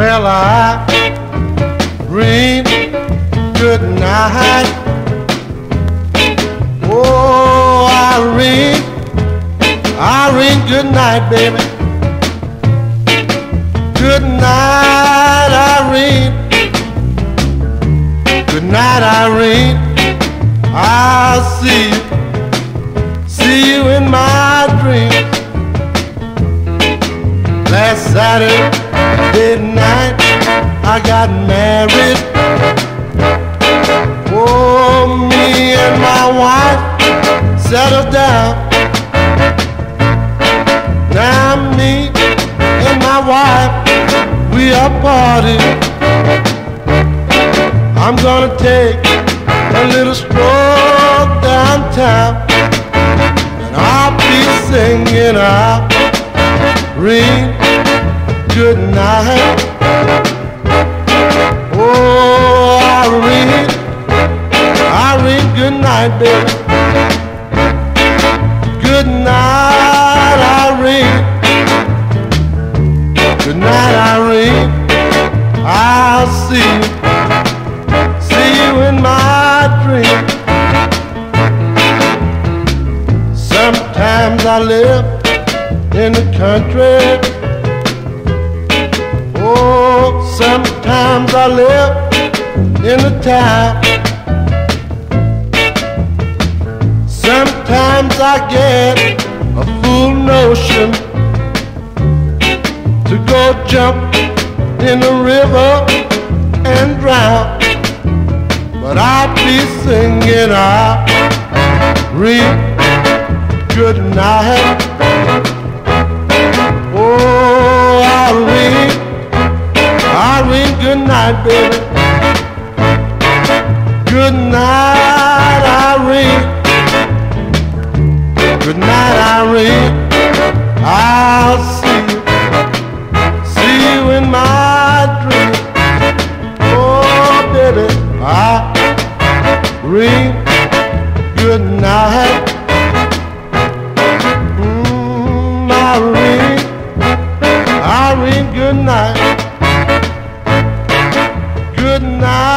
Well, Irene, good night. Oh, Irene, Irene, good night, baby. Good night, Irene. Good night, Irene. I'll see you, see you in my dreams. Last Saturday night, I got married. Oh, me and my wife settled down. Now me and my wife, we are partying. I'm gonna take a little stroll downtown, and I'll be singing out, Irene good night. Oh, Irene, Irene, good night, baby. Good night, Irene. Good night, Irene. I'll see you, see you in my dream. Sometimes I live in the country. Oh, sometimes I live in the town. Sometimes I get a fool notion to go jump in the river and drown. But I'll be singing out, Irene good night. Good night, Irene. Good night, Irene. I'll see you, see you in my dream. Oh, baby, Irene, good night. Mm, Irene, Irene, good night. Good night.